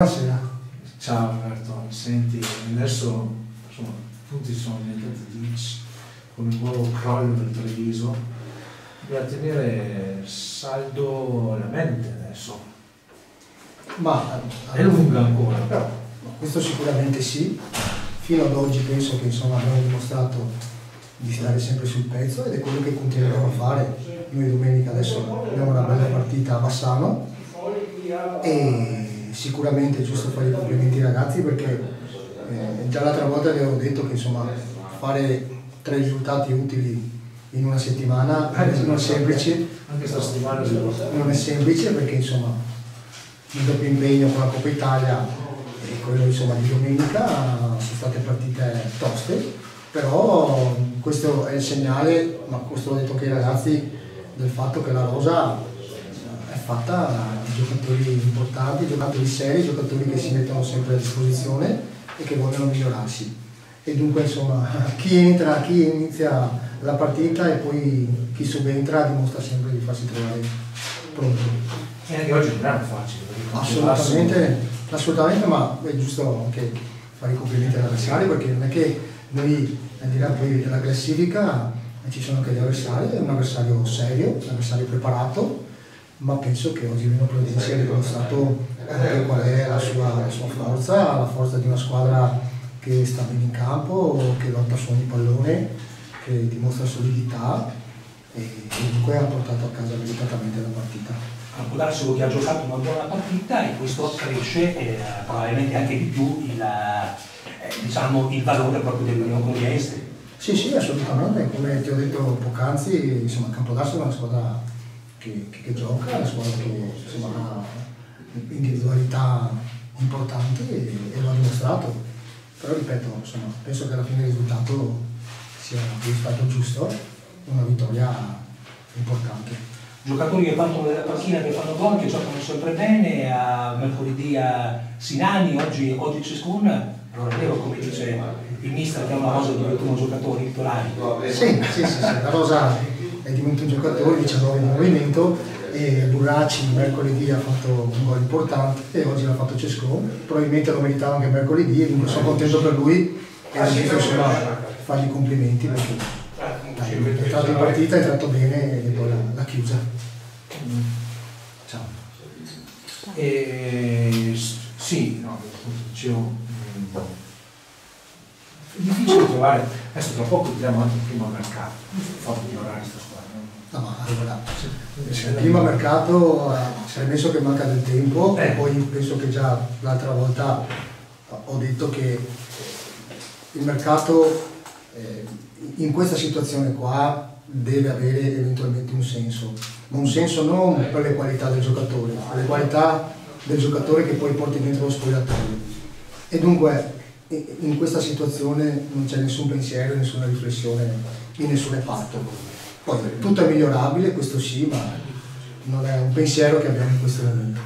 Buonasera. Ciao Alberto, senti, adesso insomma, tutti sono diventati glitch con il nuovo crollo del Treviso. Bisogna tenere saldo la mente adesso. Ma È lunga ancora, però. questo sicuramente sì. Fino ad oggi penso che insomma, abbiamo dimostrato di stare sempre sul pezzo ed è quello che continueremo a fare. Noi domenica adesso abbiamo una bella partita a Bassano e sicuramente è giusto fare i complimenti ai ragazzi perché eh, già l'altra volta vi avevo detto che insomma fare tre risultati utili in una settimana non è semplice. Anche questa settimana non è semplice perché insomma il doppio impegno con la Coppa Italia e quello insomma di domenica sono state partite toste però questo è il segnale ma questo l'ho detto anche ai ragazzi del fatto che la rosa è fatta di giocatori importanti, giocatori seri, giocatori che si mettono sempre a disposizione e che vogliono migliorarsi e dunque insomma chi entra, chi inizia la partita e poi chi subentra dimostra sempre di farsi trovare pronto. E anche oggi non era facile. Assolutamente, assolutamente, ma è giusto anche fare i complimenti all'avversario perché non è che noi al di là poi della classifica ci sono anche gli avversari, è un avversario serio, un avversario preparato, ma penso che oggi Vino Provincia ha dimostrato qual è la sua, la sua forza, la forza di una squadra che sta bene in campo, che lotta su ogni pallone, che dimostra solidità e e dunque ha portato a casa meritatamente la partita. a Podarselo che ha giocato una buona partita e questo cresce eh, probabilmente anche di più il, eh, diciamo, il valore proprio dell'Unione Comunieste. Sì, sì, assolutamente, come ti ho detto poc'anzi, insomma, Campodasso è una squadra che, che- che gioca, che insomma, ha individualità importanti e, e lo ha dimostrato. Però ripeto, insomma, penso che alla fine il risultato sia il risultato giusto, una vittoria importante. Giocatori che partono dalla panchina, che fanno gol, che giocano sempre bene, a mercoledì a Sinani, oggi, oggi Cescun, allora è vero come dice il mister che è una rosa di 21 giocatori titolari. Sì, sì, sì, sì, la Rosa è di 21 giocatori, 19 di movimento e Burracci mercoledì ha fatto un gol importante e oggi l'ha fatto Cesco, probabilmente lo meritava anche mercoledì, quindi sono contento per lui e ho giusto insomma fargli i complimenti perché dai, è entrato in partita, è entrato bene e poi l'ha, chiusa. Ciao. E, s- sì, no, dicevo, mm, è difficile trovare, adesso tra poco entriamo anche il primo mercato, fa migliorare questa squadra. No? Ma allora, il primo mercato eh, si è messo che manca del tempo e Eh. poi penso che già l'altra volta ho detto che il mercato eh, in questa situazione qua deve avere eventualmente un senso, ma un senso non per le qualità del giocatore, per le qualità del giocatore che poi porti dentro lo spogliatoio. E dunque in questa situazione non c'è nessun pensiero, nessuna riflessione in nessun reparto. Poi tutto è migliorabile, questo sì, ma non è un pensiero che abbiamo in questo momento.